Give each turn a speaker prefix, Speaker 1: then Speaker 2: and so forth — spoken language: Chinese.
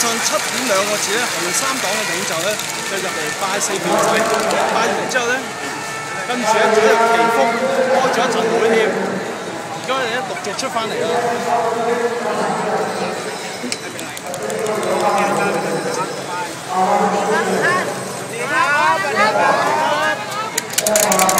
Speaker 1: 七点两个字咧红三党嘅领袖咧就入嚟拜四表仔拜完之后咧跟住咧咗右祈福开咗一陣会添而家咧一读出翻嚟啦。